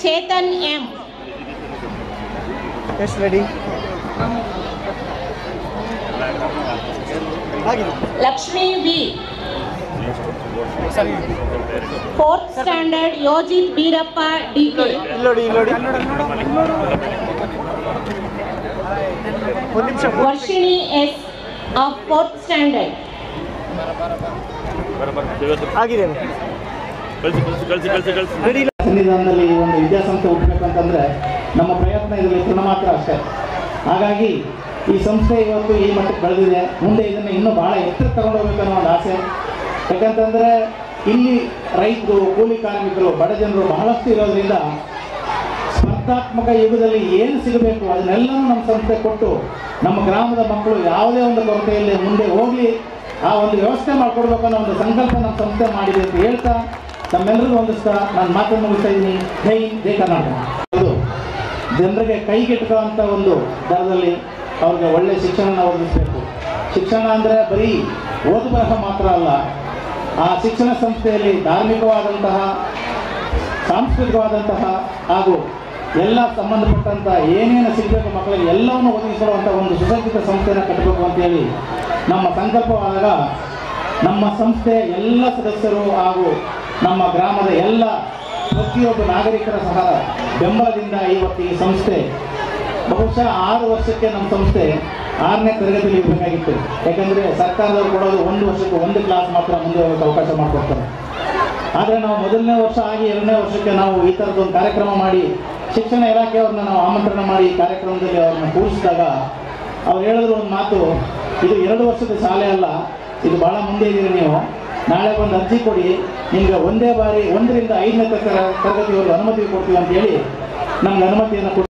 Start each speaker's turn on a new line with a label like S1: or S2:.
S1: Chetan M
S2: ಎಷ್ಟು ready ಆಗಿದೆ
S1: Lakshmi V
S2: ಸರಿ
S1: fourth standard Yojith Beerappa DK
S2: ಇಲ್ಲೋಡಿ ಇಲ್ಲೋಡಿ ಒಂದು ನಿಮಿಷ
S1: Varshini S of fourth standard
S2: ಆಗಿದೆ
S3: ಸನ್ನಿಧಾನದಲ್ಲಿ ಈ ಒಂದು ವಿದ್ಯಾಸಂಸ್ಥೆ ಹುಟ್ಟಬೇಕಂತಂದ್ರೆ ನಮ್ಮ ಪ್ರಯತ್ನ ಇದರಲ್ಲಿ ತೃಣ ಮಾತ್ರ ಅಷ್ಟೇ. ಹಾಗಾಗಿ ಈ ಸಂಸ್ಥೆ ಇವತ್ತು ಈ ಮಟ್ಟಕ್ಕೆ ಬೆಳೆದಿದೆ. ಮುಂದೆ ಇದನ್ನು ಇನ್ನೂ ಬಹಳ ಎತ್ತರ ತಗೊಂಡು ಹೋಗ್ಬೇಕು ಅನ್ನೋ ಒಂದು ಆಸೆ. ಯಾಕಂತಂದರೆ ಇಲ್ಲಿ ರೈತರು, ಕೂಲಿ ಕಾರ್ಮಿಕರು, ಬಡ ಜನರು ಬಹಳಷ್ಟು ಇರೋದ್ರಿಂದ ಸ್ಪರ್ಧಾತ್ಮಕ ಯುಗದಲ್ಲಿ ಏನು ಸಿಗಬೇಕು ಅದನ್ನೆಲ್ಲನೂ ನಮ್ಮ ಸಂಸ್ಥೆ ಕೊಟ್ಟು ನಮ್ಮ ಗ್ರಾಮದ ಮಕ್ಕಳು ಯಾವುದೇ ಒಂದು ಕೊರತೆಯಲ್ಲಿ ಮುಂದೆ ಹೋಗಲಿ, ಆ ಒಂದು ವ್ಯವಸ್ಥೆ ಮಾಡಿಕೊಡ್ಬೇಕನ್ನೋ ಒಂದು ಸಂಕಲ್ಪ ನಮ್ಮ ಸಂಸ್ಥೆ ಮಾಡಿದೆ ಅಂತ ಹೇಳ್ತಾ ತಮ್ಮೆಲ್ಲರಿಗೂ ಒಂದಿಷ್ಟು ನಾನು ಮಾತನ್ನು ಮುಗಿಸ್ತಾ ಇದ್ದೀನಿ ಜೈ ಜೈ ಕರ್ನಾಟಕ. ಇದು ಜನರಿಗೆ ಕೈಗೆಟುಕುವಂಥ ಒಂದು ದರದಲ್ಲಿ ಅವ್ರಿಗೆ ಒಳ್ಳೆಯ ಶಿಕ್ಷಣನ ಒದಗಿಸಬೇಕು. ಶಿಕ್ಷಣ ಅಂದರೆ ಬರೀ ಓದು ಬರಹ ಮಾತ್ರ ಅಲ್ಲ, ಆ ಶಿಕ್ಷಣ ಸಂಸ್ಥೆಯಲ್ಲಿ ಧಾರ್ಮಿಕವಾದಂತಹ, ಸಾಂಸ್ಕೃತಿಕವಾದಂತಹ ಹಾಗೂ ಎಲ್ಲ ಸಂಬಂಧಪಟ್ಟಂಥ ಏನೇನು ಸಿಗಬೇಕು ಮಕ್ಕಳಿಗೆ ಎಲ್ಲವನ್ನು ಒದಗಿಸಿರುವಂಥ ಒಂದು ಸುಸಜ್ಜಿತ ಸಂಸ್ಥೆಯನ್ನು ಕಟ್ಟಬೇಕು ಅಂತೇಳಿ ನಮ್ಮ ಸಂಕಲ್ಪವಾದಾಗ ನಮ್ಮ ಸಂಸ್ಥೆ ಎಲ್ಲ ಸದಸ್ಯರು ಹಾಗೂ ನಮ್ಮ ಗ್ರಾಮದ ಎಲ್ಲ ಪ್ರತಿಯೊಬ್ಬ ನಾಗರಿಕರ ಸಹ ಬೆಂಬಲದಿಂದ ಇವತ್ತು ಈ ಸಂಸ್ಥೆ ಬಹುಶಃ ಆರು ವರ್ಷಕ್ಕೆ ನಮ್ಮ ಸಂಸ್ಥೆ ಆರನೇ ತರಗತಿಯಲ್ಲಿ ಇರಬೇಕಾಗಿತ್ತು. ಯಾಕಂದರೆ ಸರ್ಕಾರದವರು ಕೊಡೋದು ಒಂದು ವರ್ಷಕ್ಕೆ ಒಂದು ಕ್ಲಾಸ್ ಮಾತ್ರ ಮುಂದೆ ಹೋಗೋಕ್ಕೆ ಅವಕಾಶ ಮಾಡಿಕೊಡ್ತಾರೆ. ಆದರೆ ನಾವು ಮೊದಲನೇ ವರ್ಷ ಆಗಿ ಎರಡನೇ ವರ್ಷಕ್ಕೆ ನಾವು ಈ ಥರದ್ದೊಂದು ಕಾರ್ಯಕ್ರಮ ಮಾಡಿ ಶಿಕ್ಷಣ ಇಲಾಖೆಯವ್ರನ್ನ ನಾವು ಆಮಂತ್ರಣ ಮಾಡಿ ಕಾರ್ಯಕ್ರಮದಲ್ಲಿ ಅವ್ರನ್ನ ಕೂರಿಸಿದಾಗ ಅವ್ರು ಹೇಳಿದ್ರು ಒಂದು ಮಾತು, ಇದು ಎರಡು ವರ್ಷದ ಶಾಲೆ ಅಲ್ಲ, ಇದು ಭಾಳ ಮುಂದೆ ಇದ್ದೀರಿ ನೀವು. ನಾಳೆ ಒಂದು ಅರ್ಜಿ ಕೊಡಿ ನಿಮ್ಗೆ ಒಂದೇ ಬಾರಿ ಒಂದರಿಂದ ಐದನೇ ತರಗತಿಯವರು ಅನುಮತಿ ಕೊಡ್ತೀವಿ ಅಂತ ಹೇಳಿ ನಮ್ಗೆ ಅನುಮತಿಯನ್ನು ಕೊಟ್ಟು